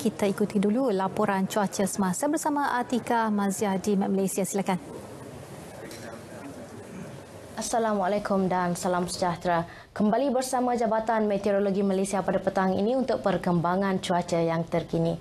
Kita ikuti dulu laporan cuaca semasa bersama Atika Mazia di Malaysia. Silakan. Assalamualaikum dan salam sejahtera. Kembali bersama Jabatan Meteorologi Malaysia pada petang ini untuk perkembangan cuaca yang terkini.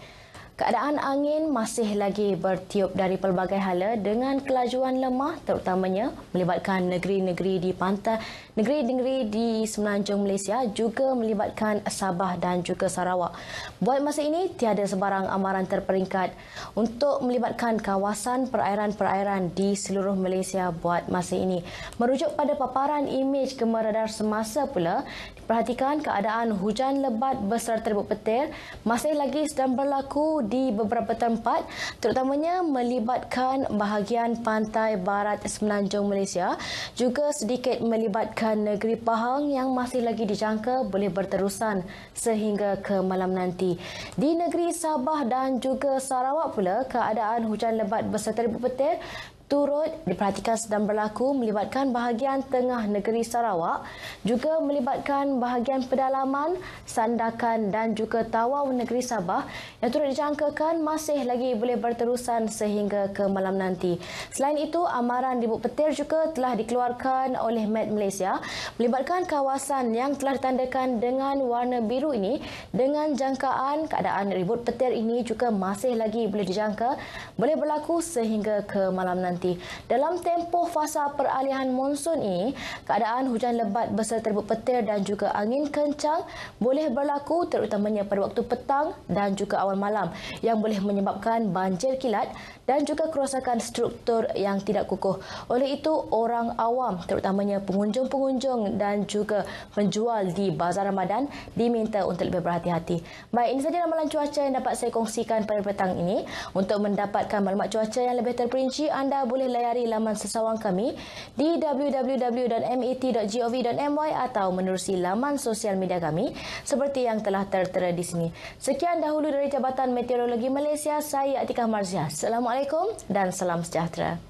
Keadaan angin masih lagi bertiup dari pelbagai hala dengan kelajuan lemah terutamanya melibatkan negeri-negeri di pantai, negeri-negeri di semenanjung Malaysia juga melibatkan Sabah dan juga Sarawak. Buat masa ini tiada sebarang amaran terperingkat untuk melibatkan kawasan perairan-perairan di seluruh Malaysia buat masa ini. Merujuk pada paparan imej gemar radar semasa pula, diperhatikan keadaan hujan lebat beserta rebut petir masih lagi sedang berlaku di beberapa tempat terutamanya melibatkan bahagian pantai barat semenanjung Malaysia juga sedikit melibatkan negeri Pahang yang masih lagi dijangka boleh berterusan sehingga ke malam nanti. Di negeri Sabah dan juga Sarawak pula keadaan hujan lebat beserta rebut petir turut diperhatikan sedang berlaku melibatkan bahagian tengah negeri Sarawak juga melibatkan bahagian pedalaman, sandakan dan juga tawau negeri Sabah yang turut dijangkakan masih lagi boleh berterusan sehingga ke malam nanti. Selain itu, amaran ribut petir juga telah dikeluarkan oleh Met Malaysia melibatkan kawasan yang telah ditandakan dengan warna biru ini dengan jangkaan keadaan ribut petir ini juga masih lagi boleh dijangka boleh berlaku sehingga ke malam nanti nanti. Dalam tempoh fasa peralihan monsun ini, keadaan hujan lebat beserta terbuk petir dan juga angin kencang boleh berlaku terutamanya pada waktu petang dan juga awal malam yang boleh menyebabkan banjir kilat dan juga kerosakan struktur yang tidak kukuh. Oleh itu, orang awam terutamanya pengunjung-pengunjung dan juga penjual di Bazar Ramadan diminta untuk lebih berhati-hati. Baik, ini saja ramalan cuaca yang dapat saya kongsikan pada petang ini. Untuk mendapatkan maklumat cuaca yang lebih terperinci, anda boleh layari laman sesawang kami di www.mat.gov.my atau menerusi laman sosial media kami seperti yang telah tertera di sini. Sekian dahulu dari Jabatan Meteorologi Malaysia, saya Atikah Marzia. Assalamualaikum dan salam sejahtera.